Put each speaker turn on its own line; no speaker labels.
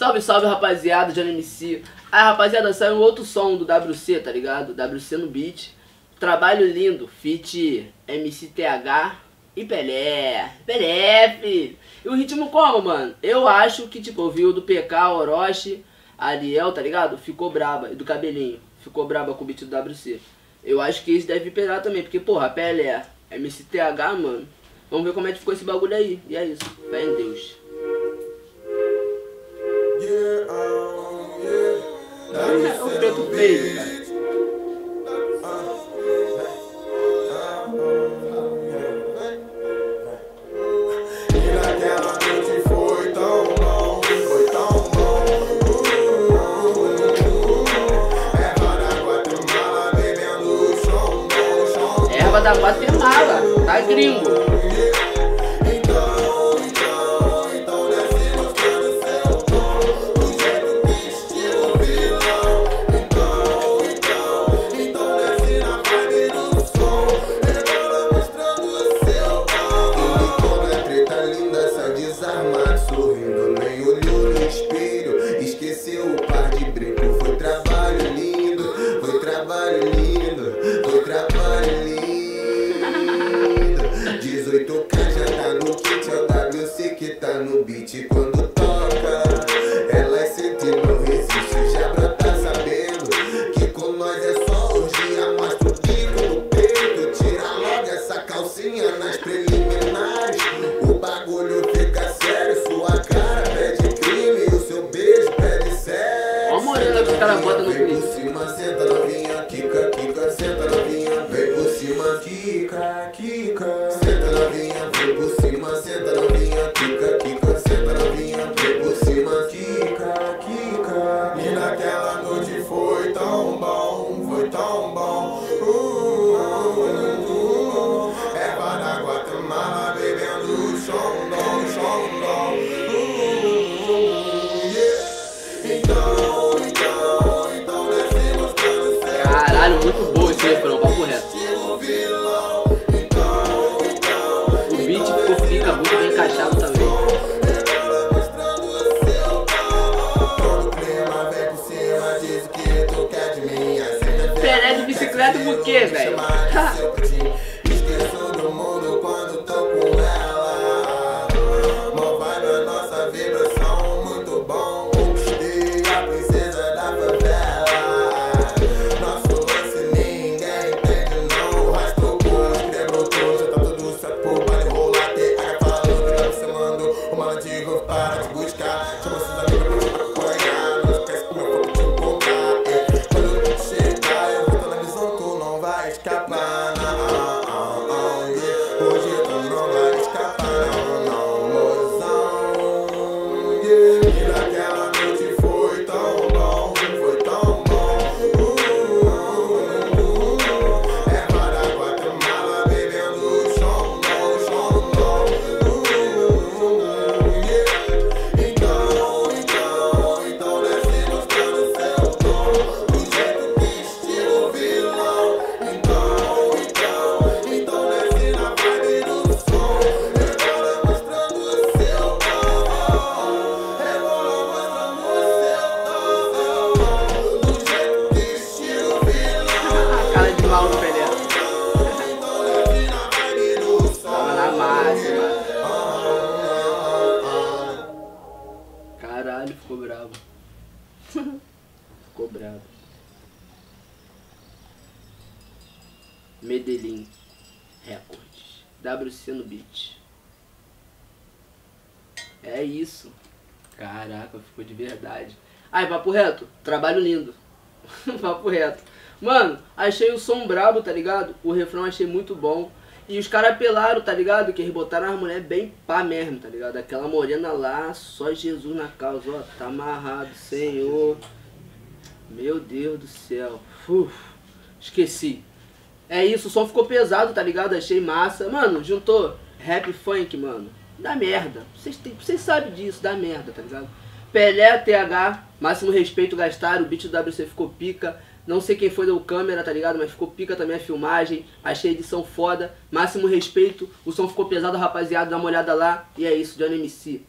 Salve, salve, rapaziada, Johnny MC. Aí, rapaziada, saiu um outro som do WC, tá ligado? WC no beat. Trabalho lindo, feat MCTH e Pelé. Pelé, filho. E o ritmo como, mano? Eu acho que, tipo, eu vi o do PK, Orochi, Ariel, tá ligado? Ficou braba. E do cabelinho. Ficou braba com o beat do WC. Eu acho que esse deve pegar também, porque, porra, Pelé, MCTH, mano. Vamos ver como é que ficou esse bagulho aí. E é isso. Fé em Deus. Cara bota no
Vem
clipe.
por cima, senta novinha, quica, quica, senta novinha. Vem por cima, quica, quica.
Esse refrão, papo reto. O beat ficou fica muito bem encaixado também. Pelé de bicicleta por quê, velho?
mandou o malandro para te buscar. Chama seus amigos pra te acompanhar. Não esquece que o meu foco te é. Quando eu chegar, eu vou tá na visão, tu não vai escapar. Não,
Medellín Records. WC no beat. É isso. Caraca, ficou de verdade. Ai, papo reto. Trabalho lindo. papo reto. Mano, achei o som brabo, tá ligado? O refrão achei muito bom. E os caras apelaram, tá ligado? Que eles botaram as mulheres bem pá mesmo, tá ligado? Aquela morena lá, só Jesus na causa, ó. Tá amarrado, Senhor. Meu Deus do céu. Uf, esqueci. É isso, o som ficou pesado, tá ligado? Achei massa. Mano, juntou rap funk, mano. Dá merda. Vocês, sabem disso, dá merda, tá ligado? Pelé, TH, máximo respeito gastaram, o beat do WC ficou pica. Não sei quem foi deu câmera, tá ligado? Mas ficou pica também a filmagem. Achei a edição foda. Máximo respeito. O som ficou pesado, rapaziada. Dá uma olhada lá. E é isso, Johnny MC.